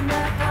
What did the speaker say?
easy